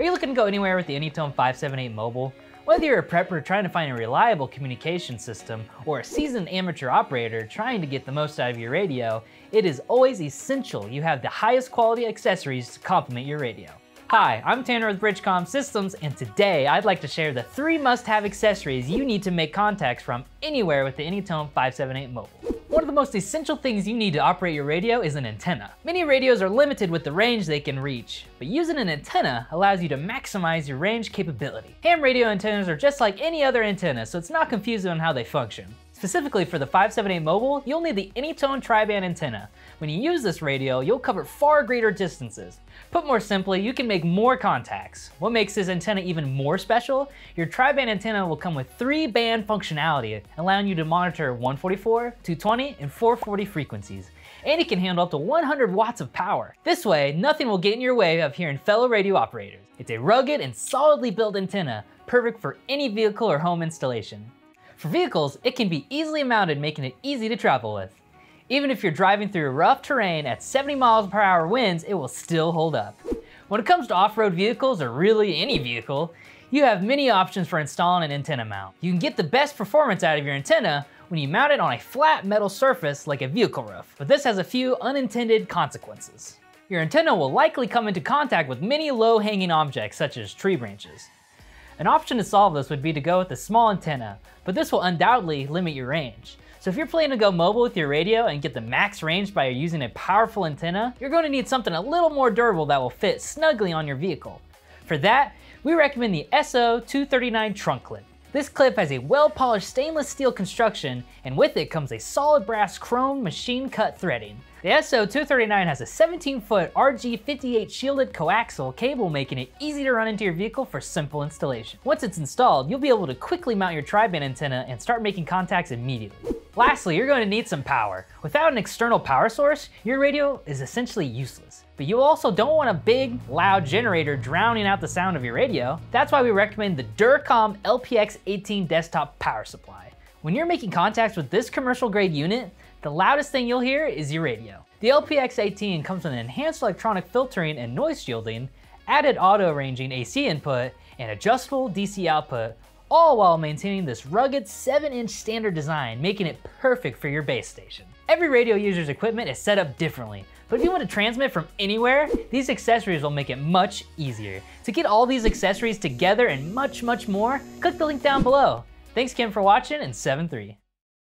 Are you looking to go anywhere with the Anytone 578 Mobile? Whether you're a prepper trying to find a reliable communication system or a seasoned amateur operator trying to get the most out of your radio, it is always essential you have the highest quality accessories to complement your radio. Hi, I'm Tanner with Bridgecom Systems, and today I'd like to share the three must-have accessories you need to make contacts from anywhere with the Anytone 578 Mobile. One of the most essential things you need to operate your radio is an antenna. Many radios are limited with the range they can reach, but using an antenna allows you to maximize your range capability. Ham radio antennas are just like any other antenna, so it's not confusing on how they function. Specifically for the 578 Mobile, you'll need the Anytone tri-band antenna. When you use this radio, you'll cover far greater distances. Put more simply, you can make more contacts. What makes this antenna even more special? Your tri-band antenna will come with three band functionality, allowing you to monitor 144, 220, and 440 frequencies. And it can handle up to 100 watts of power. This way, nothing will get in your way of hearing fellow radio operators. It's a rugged and solidly built antenna, perfect for any vehicle or home installation. For vehicles, it can be easily mounted, making it easy to travel with. Even if you're driving through rough terrain at 70 miles per hour winds, it will still hold up. When it comes to off-road vehicles, or really any vehicle, you have many options for installing an antenna mount. You can get the best performance out of your antenna when you mount it on a flat metal surface like a vehicle roof, but this has a few unintended consequences. Your antenna will likely come into contact with many low-hanging objects such as tree branches. An option to solve this would be to go with a small antenna, but this will undoubtedly limit your range. So if you're planning to go mobile with your radio and get the max range by using a powerful antenna, you're going to need something a little more durable that will fit snugly on your vehicle. For that, we recommend the SO239 trunk. This clip has a well-polished stainless steel construction, and with it comes a solid brass chrome machine cut threading. The SO239 has a 17-foot RG58 shielded coaxial cable making it easy to run into your vehicle for simple installation. Once it's installed, you'll be able to quickly mount your tri-band antenna and start making contacts immediately. Lastly, you're going to need some power. Without an external power source, your radio is essentially useless. But you also don't want a big, loud generator drowning out the sound of your radio. That's why we recommend the Duracomm LPX18 desktop power supply. When you're making contacts with this commercial grade unit, the loudest thing you'll hear is your radio. The LPX18 comes with enhanced electronic filtering and noise shielding, added auto ranging AC input, and adjustable DC output, all while maintaining this rugged 7-inch standard design, making it perfect for your base station. Every radio user's equipment is set up differently, but if you want to transmit from anywhere, these accessories will make it much easier. To get all these accessories together and much, much more, click the link down below. Thanks Kim for watching and 7-3.